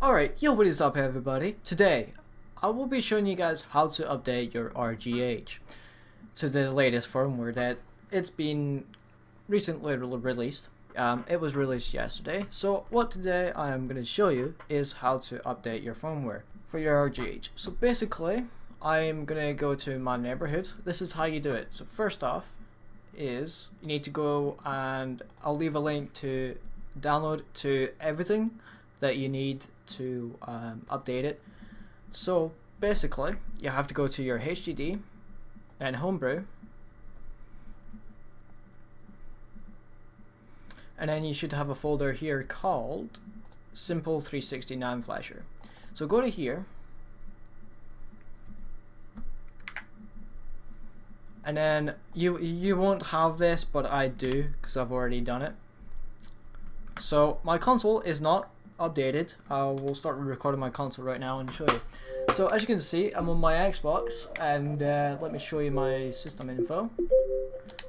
Alright, yo what is up everybody? Today, I will be showing you guys how to update your RGH to the latest firmware that it's been recently released. Um, it was released yesterday, so what today I am going to show you is how to update your firmware for your RGH. So basically, I'm going to go to my neighborhood. This is how you do it. So first off is you need to go and I'll leave a link to download to everything that you need to um, update it. So basically, you have to go to your HDD and Homebrew, and then you should have a folder here called Simple 360 Flasher. So go to here, and then you you won't have this, but I do because I've already done it. So my console is not updated. I will start recording my console right now and show you. So as you can see, I'm on my Xbox, and uh, let me show you my system info.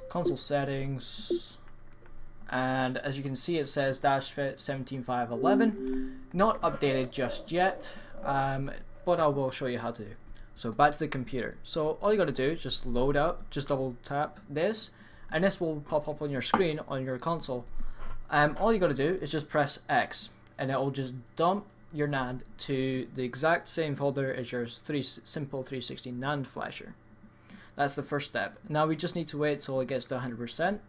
Console settings, and as you can see it says dash fit 17511. Not updated just yet, um, but I will show you how to. So back to the computer. So all you gotta do is just load up, just double tap this, and this will pop up on your screen on your console. Um, all you gotta do is just press X and it will just dump your NAND to the exact same folder as your three simple 360 NAND flasher. That's the first step. Now we just need to wait till it gets to 100%.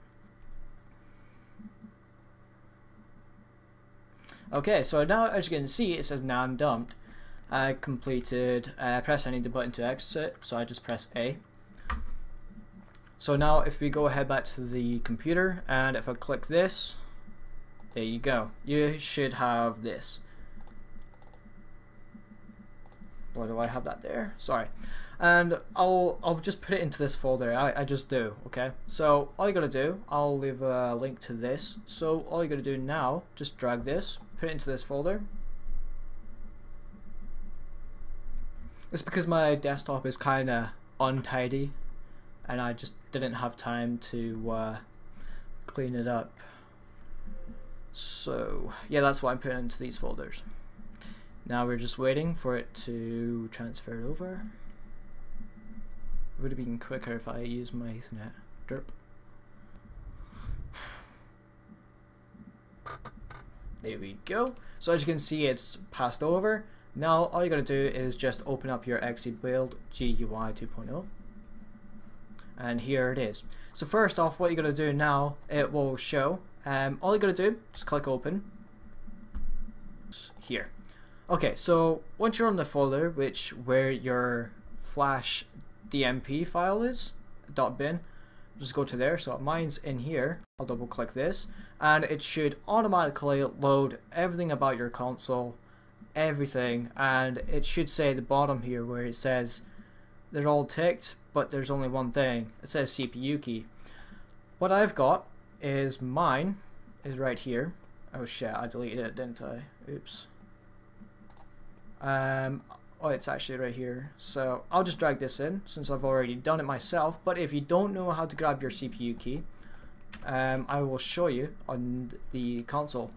Okay, so now as you can see it says NAND dumped. I completed, uh, press any the button to exit, so I just press A. So now if we go ahead back to the computer and if I click this, there you go. You should have this. Why do I have that there? Sorry. And I'll I'll just put it into this folder. I, I just do, okay? So all you gotta do, I'll leave a link to this. So all you gotta do now, just drag this, put it into this folder. It's because my desktop is kinda untidy and I just didn't have time to uh, clean it up. So yeah, that's what I'm putting into these folders. Now we're just waiting for it to transfer it over. It would have been quicker if I used my Ethernet. Derp. There we go. So as you can see, it's passed over. Now all you gotta do is just open up your XeBuild GUI 2.0 and here it is. So first off, what you're gonna do now, it will show um, all you gotta do, just click open. Here. Okay, so once you're on the folder, which where your flash DMP file is, dot .bin, just go to there. So mine's in here. I'll double click this, and it should automatically load everything about your console, everything, and it should say the bottom here where it says they're all ticked, but there's only one thing. It says CPU key. What I've got is mine is right here. Oh shit, I deleted it, didn't I? Oops. Um, oh, it's actually right here. So I'll just drag this in since I've already done it myself. But if you don't know how to grab your CPU key, um, I will show you on the console.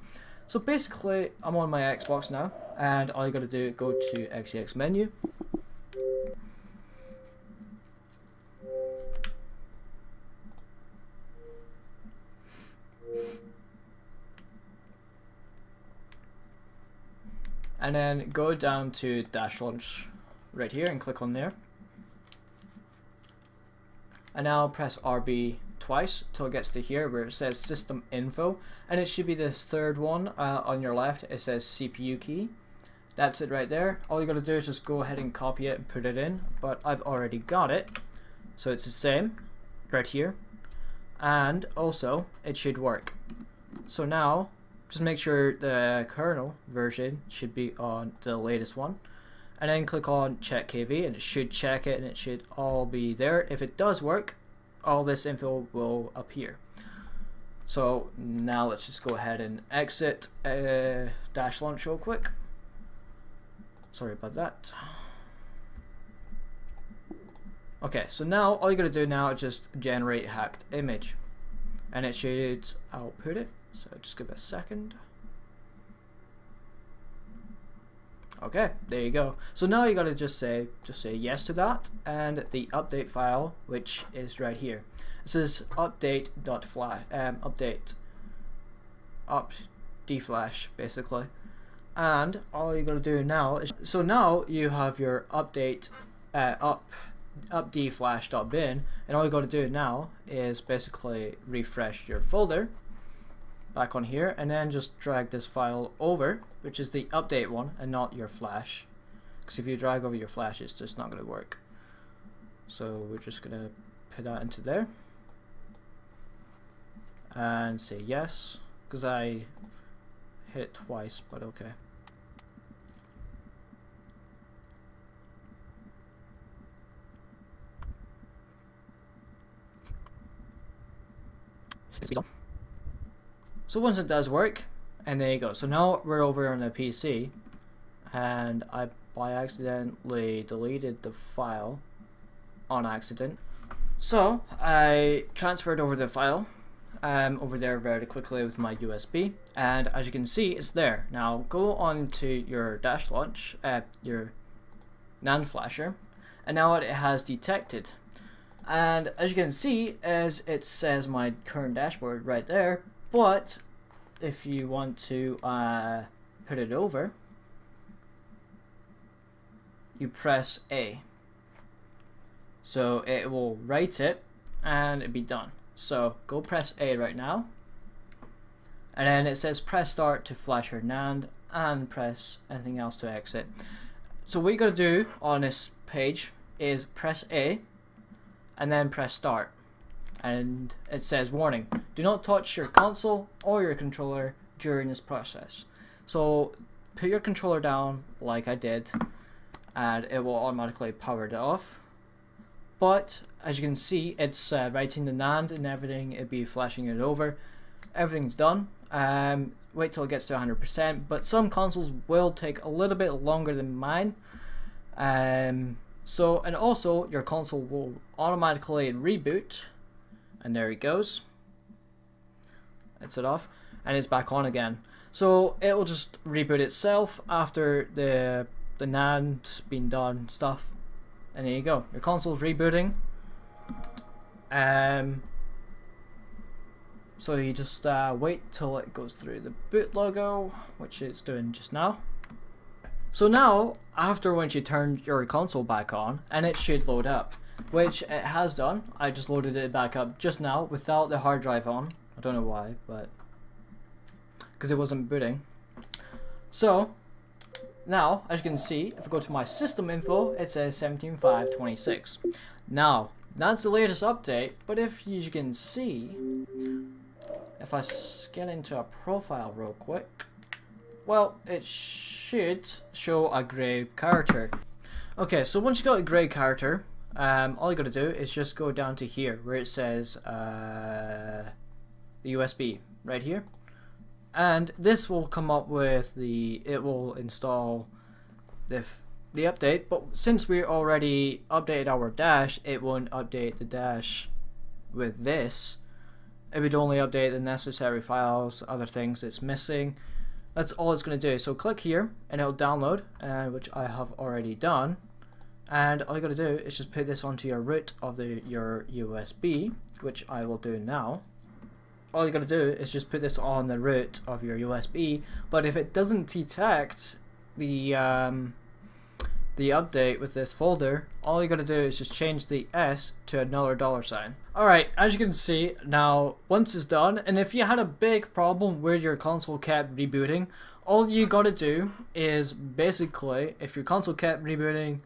So basically, I'm on my Xbox now, and all you gotta do is go to XeX menu, and then go down to dash launch right here and click on there. And now press RB twice till it gets to here where it says system info. And it should be this third one uh, on your left. It says CPU key. That's it right there. All you gotta do is just go ahead and copy it and put it in. But I've already got it. So it's the same right here. And also it should work. So now just make sure the kernel version should be on the latest one. And then click on check KV and it should check it and it should all be there. If it does work all this info will appear. So now let's just go ahead and exit uh, dash launch real quick. Sorry about that. Okay so now all you gotta do now is just generate hacked image and it should output it so just give it a second. Okay, there you go. So now you gotta just say just say yes to that and the update file, which is right here. This is update.flash um update up dflash basically. And all you gotta do now is so now you have your update uh, up up dflash.bin and all you gotta do now is basically refresh your folder back on here and then just drag this file over which is the update one and not your flash. Because if you drag over your flash it's just not going to work. So we're just going to put that into there. And say yes because I hit it twice but okay So once it does work, and there you go. So now we're over on the PC, and I by accidentally deleted the file on accident. So I transferred over the file um, over there very quickly with my USB, and as you can see, it's there. Now go on to your dash launch, uh, your NAND flasher, and now it has detected. And as you can see, as it says my current dashboard right there, but if you want to uh, put it over, you press A. So it will write it and it'll be done. So go press A right now. And then it says press start to flash your NAND and press anything else to exit. So what you gotta do on this page is press A and then press start and it says warning do not touch your console or your controller during this process. So put your controller down like I did and it will automatically power it off. But as you can see it's uh, writing the NAND and everything it'll be flashing it over. Everything's done. Um, wait till it gets to 100% but some consoles will take a little bit longer than mine. Um, so and also your console will automatically reboot. And there it goes it's it off and it's back on again. So it will just reboot itself after the the NAND's been done stuff. And there you go. Your console's rebooting. Um so you just uh, wait till it goes through the boot logo which it's doing just now. So now after once you turn your console back on and it should load up which it has done. I just loaded it back up just now without the hard drive on. Don't know why, but because it wasn't booting. So now, as you can see, if I go to my system info, it says 17.5.26. Now, that's the latest update, but if you can see, if I get into a profile real quick, well, it should show a grey character. Okay, so once you got a grey character, um, all you gotta do is just go down to here where it says uh, USB right here. And this will come up with the it will install the the update. But since we already updated our dash it won't update the dash with this. It would only update the necessary files other things it's missing. That's all it's going to do. So click here and it'll download uh, which I have already done. And all you gotta do is just put this onto your root of the your USB which I will do now all you gotta do is just put this on the root of your USB but if it doesn't detect the um, the update with this folder all you gotta do is just change the S to another dollar sign. Alright as you can see now once it's done and if you had a big problem where your console kept rebooting all you gotta do is basically if your console kept rebooting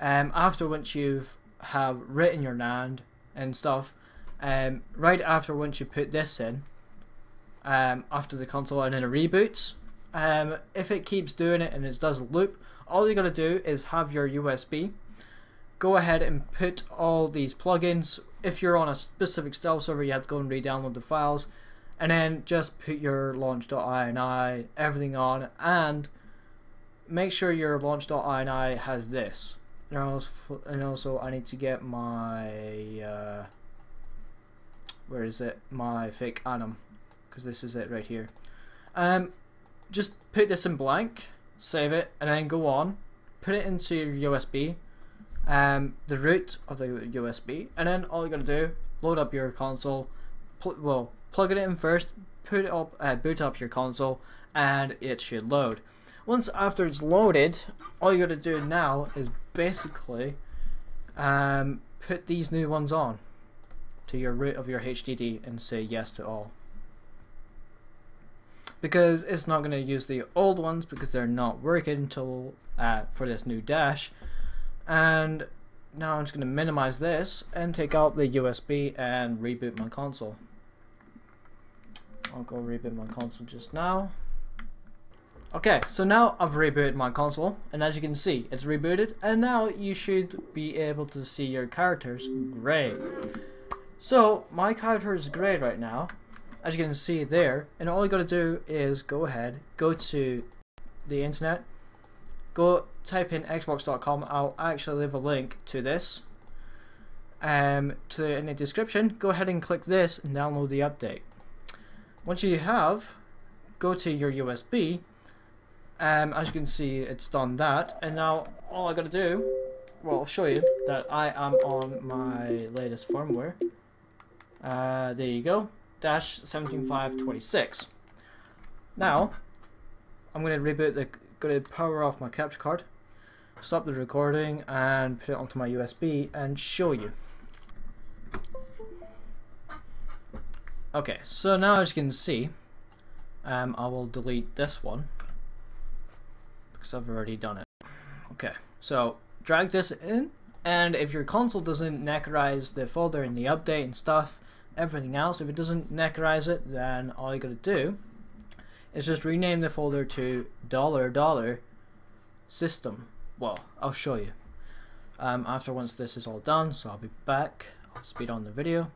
um, after once you've have written your NAND and stuff, um, right after once you put this in, um, after the console and then it reboots, um, if it keeps doing it and it does loop, all you gotta do is have your USB, go ahead and put all these plugins. If you're on a specific stealth server, you have to go and re-download the files, and then just put your launch.ini, everything on, and make sure your launch.ini has this and also, and also I need to get my uh, where is it? My fake anim because this is it right here. Um just put this in blank save it, and then go on, put it into your USB, um, the root of the USB, and then all you gotta do, load up your console, pl well, plug it in first, put it up, uh, boot up your console, and it should load. Once after it's loaded, all you gotta do now is basically um, put these new ones on to your root of your HDD and say yes to all. Because it's not going to use the old ones because they're not working until uh, for this new dash. And now I'm just going to minimize this and take out the USB and reboot my console. I'll go reboot my console just now. Okay so now I've rebooted my console and as you can see it's rebooted and now you should be able to see your characters gray so my character is gray right now as you can see there and all you gotta do is go ahead go to the internet go type in xbox.com I'll actually leave a link to this um, to in the description go ahead and click this and download the update. Once you have go to your USB um, as you can see it's done that and now all I gotta do well I'll show you that I am on my latest firmware uh, there you go dash 17526. Now, I'm going to reboot the, going to power off my capture card, stop the recording and put it onto my USB and show you. Okay, so now as you can see, um, I will delete this one because I've already done it. Okay, so drag this in and if your console doesn't necarize the folder in the update and stuff, everything else. If it doesn't necarize it, then all you gotta do is just rename the folder to dollar dollar system. Well, I'll show you um, after once this is all done. So I'll be back. I'll speed on the video.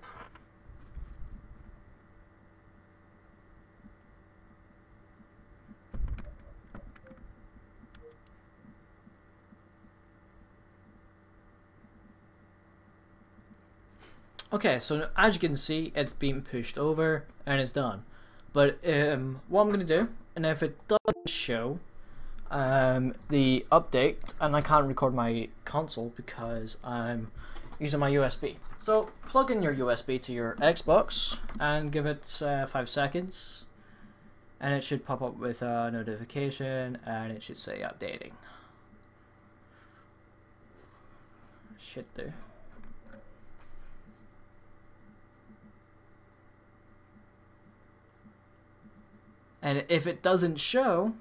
Okay, so as you can see, it's been pushed over and it's done. But um, what I'm going to do, and if it doesn't show um, the update, and I can't record my console because I'm using my USB. So plug in your USB to your Xbox and give it uh, 5 seconds. And it should pop up with a notification and it should say updating. Should do. And if it doesn't show,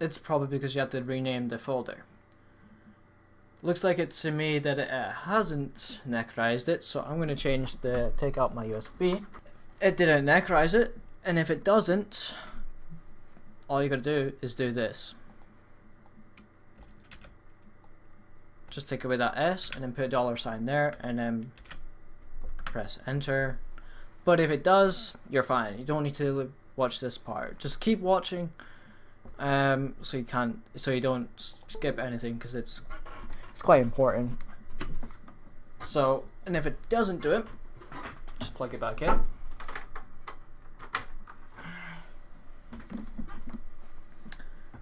it's probably because you have to rename the folder. Looks like it to me that it uh, hasn't necrized it, so I'm going to change the, take out my USB. It didn't necarize it, and if it doesn't, all you gotta do is do this. Just take away that S and then put a dollar sign there and then press enter. But if it does, you're fine. You don't need to watch this part. Just keep watching, um, so you can't, so you don't skip anything because it's it's quite important. So, and if it doesn't do it, just plug it back in.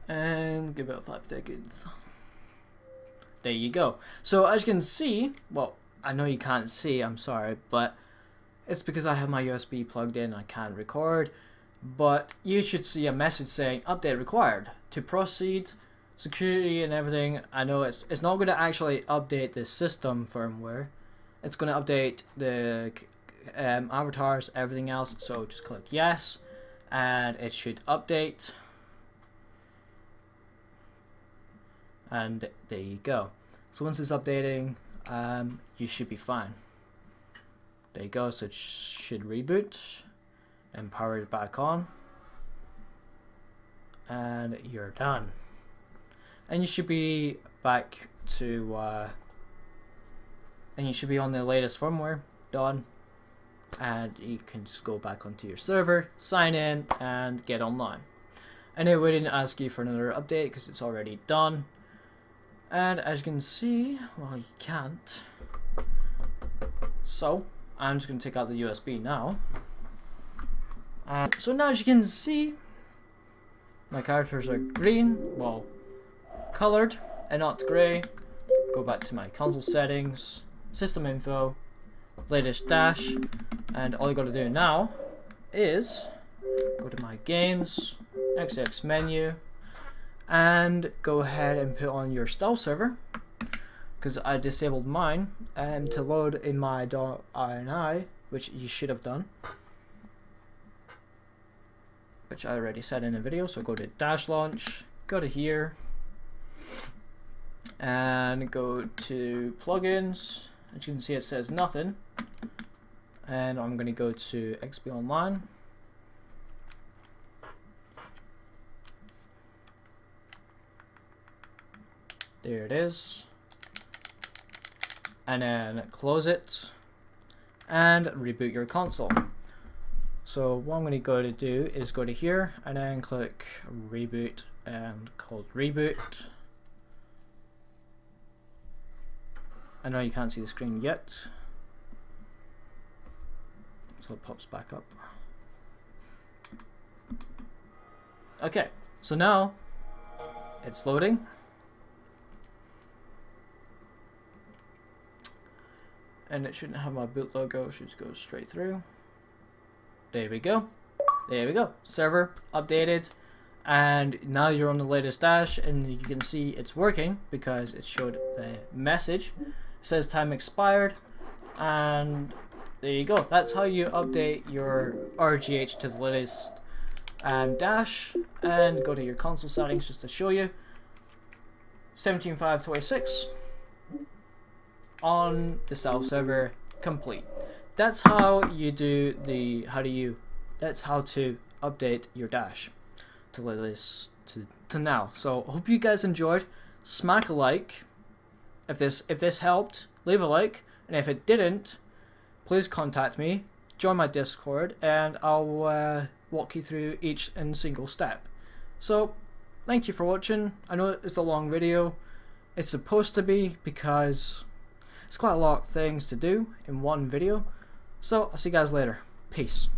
And give it five seconds. There you go. So as you can see, well, I know you can't see, I'm sorry, but it's because I have my USB plugged in, I can't record but you should see a message saying update required to proceed. Security and everything I know it's it's not going to actually update the system firmware. It's going to update the um, avatars everything else so just click yes and it should update. And there you go. So once it's updating um, you should be fine. There you go so it sh should reboot and power it back on. And you're done. And you should be back to uh, and you should be on the latest firmware done and you can just go back onto your server sign in and get online. And it wouldn't ask you for another update because it's already done. And as you can see well you can't. So I'm just going to take out the USB now uh, so now as you can see, my characters are green, well, colored and not gray. Go back to my console settings, system info, latest dash, and all you gotta do now is go to my games, XeX menu, and go ahead and put on your stealth server because I disabled mine and to load in my .ini which you should have done which I already said in a video so go to dash launch go to here and go to plugins as you can see it says nothing and I'm going to go to XBOnline There it is. And then close it and reboot your console. So what I'm going to go to do is go to here and then click reboot and called reboot. I know you can't see the screen yet. So it pops back up. Okay, so now it's loading. and it shouldn't have my boot logo, it should go straight through. There we go. There we go. Server updated. And now you're on the latest dash and you can see it's working because it showed the message. It says time expired and there you go. That's how you update your RGH to the latest um, dash and go to your console settings just to show you. 17526 on the self server complete. That's how you do the, how do you, that's how to update your dash to this to, to now. So hope you guys enjoyed. Smack a like if this if this helped. Leave a like, and if it didn't, please contact me. Join my Discord, and I'll uh, walk you through each and single step. So, thank you for watching. I know it's a long video. It's supposed to be because it's quite a lot of things to do in one video. So I'll see you guys later. Peace.